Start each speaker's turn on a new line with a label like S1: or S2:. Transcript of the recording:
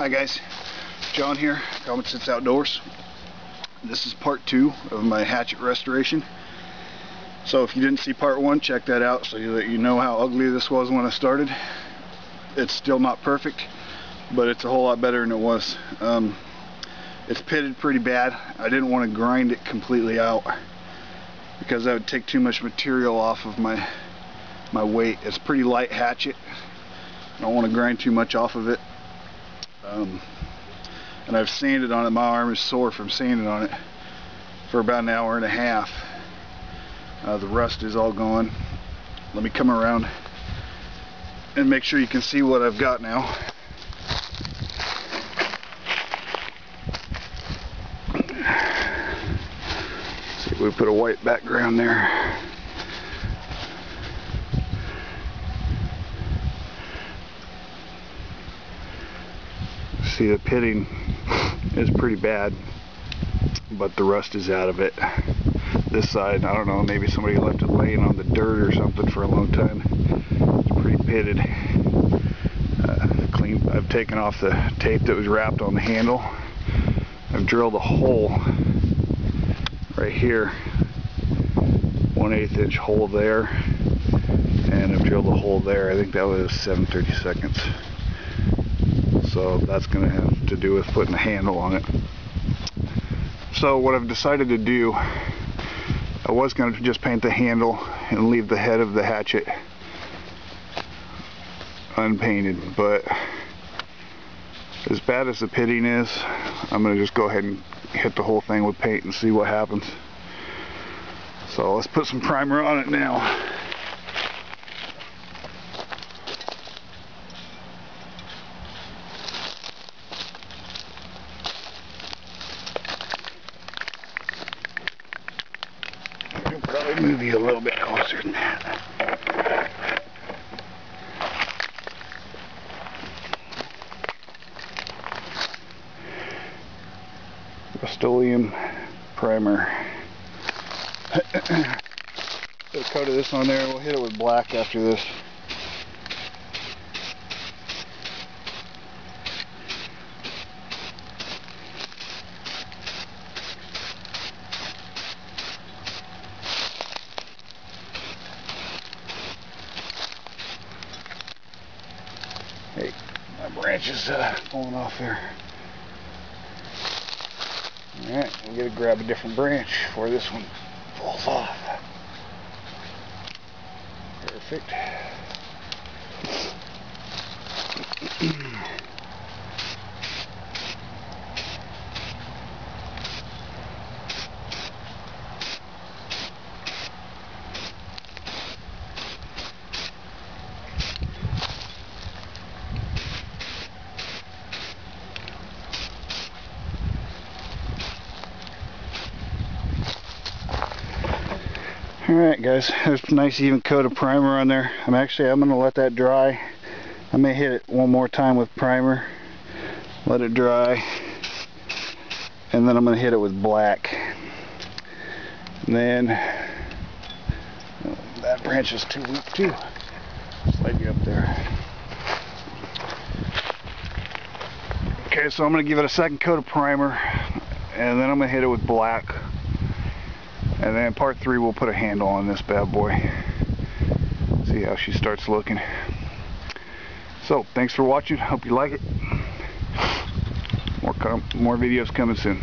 S1: Hi guys, John here, Common Sense Outdoors. This is part two of my hatchet restoration. So if you didn't see part one, check that out so that you know how ugly this was when I started. It's still not perfect, but it's a whole lot better than it was. Um, it's pitted pretty bad. I didn't want to grind it completely out because that would take too much material off of my my weight. It's pretty light hatchet. I don't want to grind too much off of it. Um, and I've sanded on it. My arm is sore from sanding on it for about an hour and a half. Uh, the rust is all gone. Let me come around and make sure you can see what I've got now. See we put a white background there. See the pitting is pretty bad but the rust is out of it. This side I don't know maybe somebody left it laying on the dirt or something for a long time. It's pretty pitted. Uh, clean I've taken off the tape that was wrapped on the handle. I've drilled a hole right here 1 8 inch hole there and I've drilled a hole there. I think that was 7 30 seconds so that's going to have to do with putting a handle on it. So what I've decided to do, I was going to just paint the handle and leave the head of the hatchet unpainted, but as bad as the pitting is, I'm going to just go ahead and hit the whole thing with paint and see what happens. So let's put some primer on it now. Move you a little bit closer than that. Rust-Oleum primer. Put a coat of this on there. We'll hit it with black after this. My branch is uh, falling off there. Alright, we gotta grab a different branch before this one falls off. Perfect. Alright guys, there's a nice even coat of primer on there. I'm actually, I'm going to let that dry. I may hit it one more time with primer. Let it dry. And then I'm going to hit it with black. And then, oh, that branch is too weak too. Slide you up there. Okay, so I'm going to give it a second coat of primer. And then I'm going to hit it with black. And then part three, we'll put a handle on this bad boy. See how she starts looking. So, thanks for watching. Hope you like it. More, more videos coming soon.